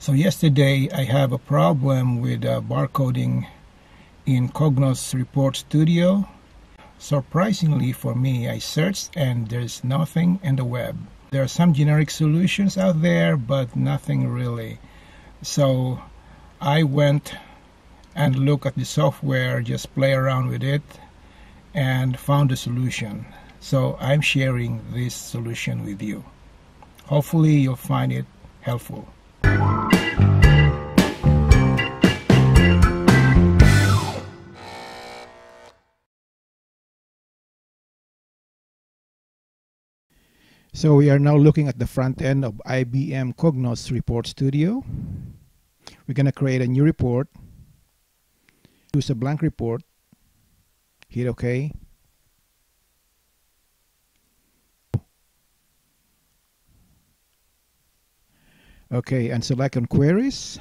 So yesterday I have a problem with uh, barcoding in Cognos Report Studio. Surprisingly for me, I searched and there's nothing in the web. There are some generic solutions out there, but nothing really. So I went and looked at the software, just play around with it, and found a solution. So I'm sharing this solution with you. Hopefully you'll find it helpful. So we are now looking at the front end of IBM Cognos Report Studio. We're going to create a new report. Choose a blank report. Hit OK. Okay, and select on queries.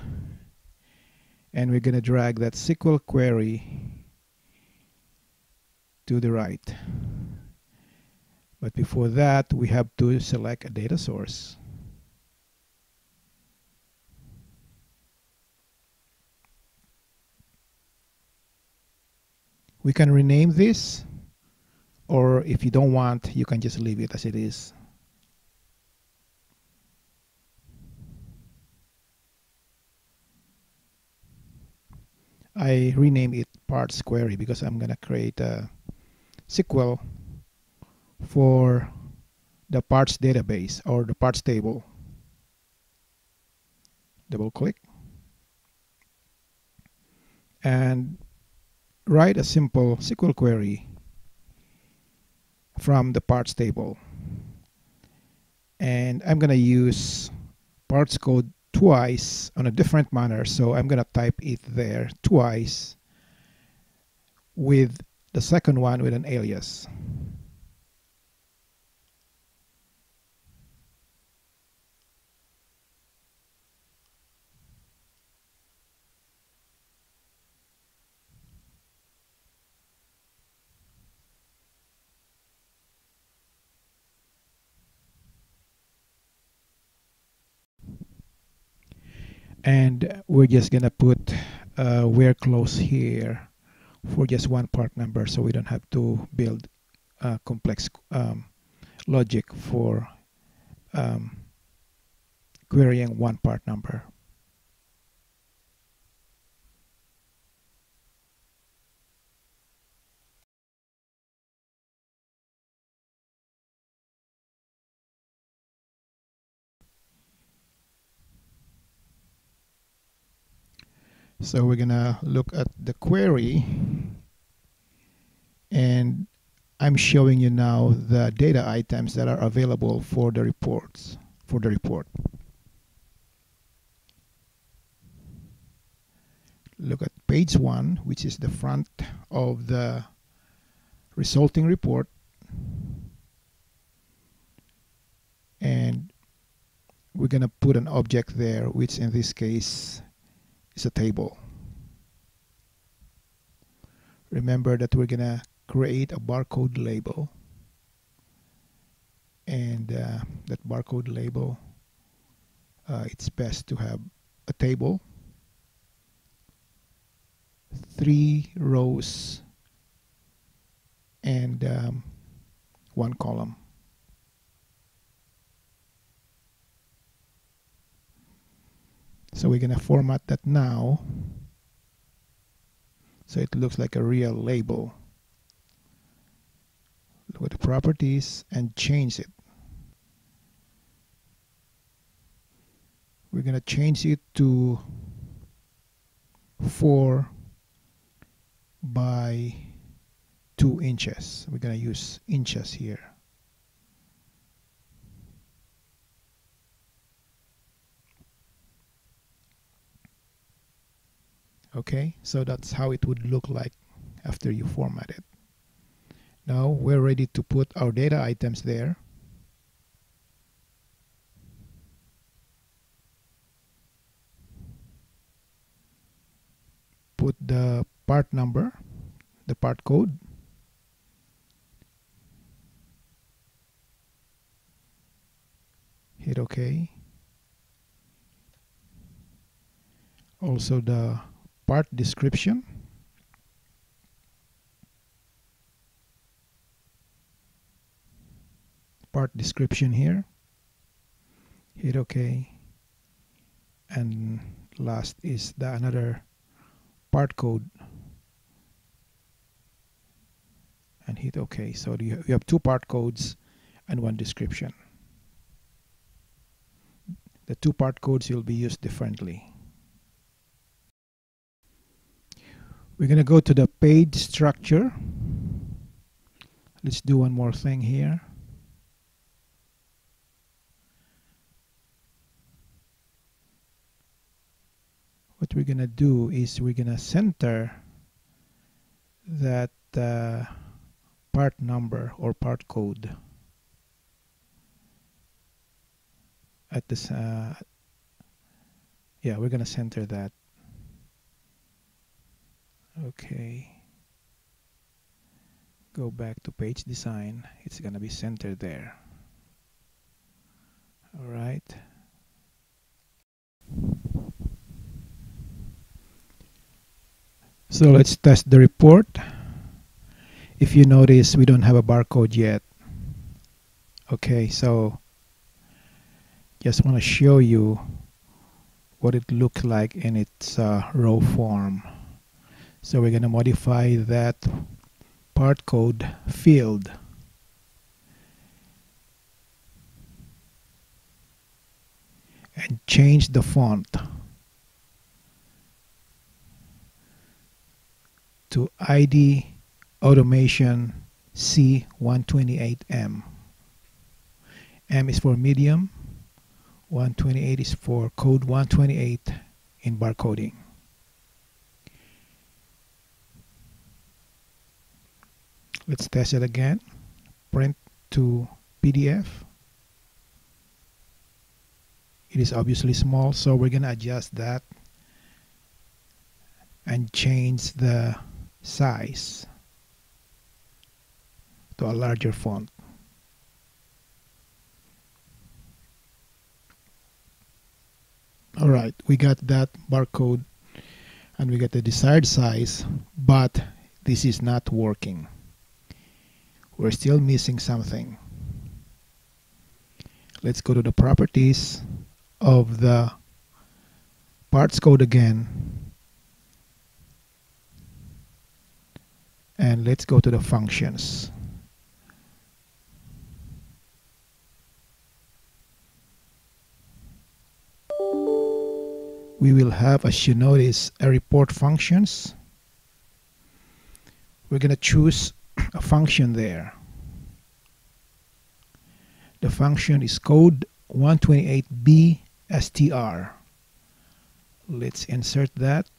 And we're going to drag that SQL query to the right. But before that, we have to select a data source. We can rename this, or if you don't want, you can just leave it as it is. I rename it parts query because I'm going to create a SQL for the parts database or the parts table. Double click and write a simple SQL query from the parts table. And I'm going to use parts code twice on a different manner. So I'm going to type it there twice with the second one with an alias. And we're just gonna put uh, where clause here for just one part number so we don't have to build uh, complex um, logic for um, querying one part number. So we're gonna look at the query and I'm showing you now the data items that are available for the reports for the report. Look at page one, which is the front of the resulting report. And we're going to put an object there, which in this case is a table. Remember that we're going to create a barcode label. And uh, that barcode label, uh, it's best to have a table, three rows, and um, one column. So we're going to format that now so it looks like a real label. Look at the properties and change it. We're going to change it to 4 by 2 inches. We're going to use inches here. Okay? So that's how it would look like after you format it. Now we're ready to put our data items there. Put the part number the part code. Hit OK also the part description. Part description here. Hit OK. And last is the another part code. And hit OK. So you have two part codes and one description. The two part codes will be used differently we're going to go to the page structure. Let's do one more thing here. What we're gonna do is we're gonna center that uh, part number or part code at this uh, yeah we're gonna center that okay go back to page design it's gonna be centered there all right So let's test the report. If you notice, we don't have a barcode yet. Okay, so just want to show you what it looks like in its uh, raw form. So we're going to modify that part code field. and change the font. to ID Automation C128M. M is for medium, 128 is for code 128 in barcoding. Let's test it again. Print to PDF. It is obviously small, so we're going to adjust that and change the size to a larger font. Alright, we got that barcode and we get the desired size, but this is not working. We're still missing something. Let's go to the properties of the parts code again. And let's go to the functions. We will have as you notice a report functions. We're going to choose a function there. The function is code 128b str let's insert that.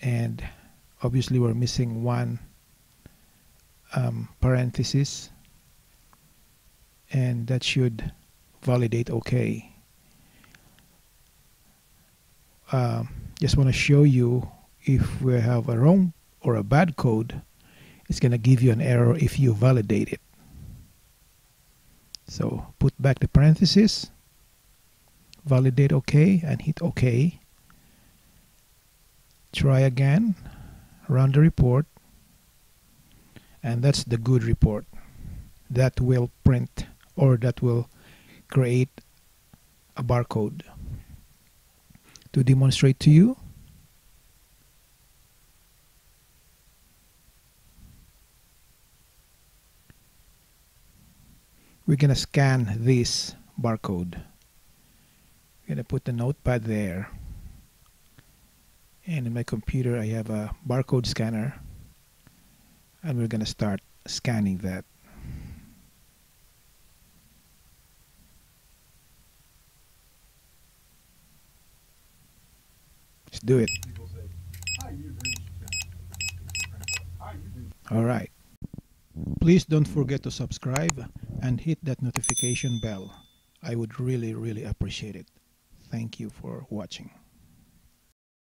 And obviously we're missing one um, parenthesis. And that should validate okay uh, just want to show you if we have a wrong or a bad code it's going to give you an error if you validate it. So put back the parenthesis validate OK and hit OK. Try again run the report and that's the good report. That will print or that will create a barcode. To demonstrate to you we're gonna scan this barcode. I'm gonna put the notepad there. And in my computer I have a barcode scanner. And we're gonna start scanning that. Let's do it. Alright please don't forget to subscribe and hit that notification bell. I would really really appreciate it. Thank you for watching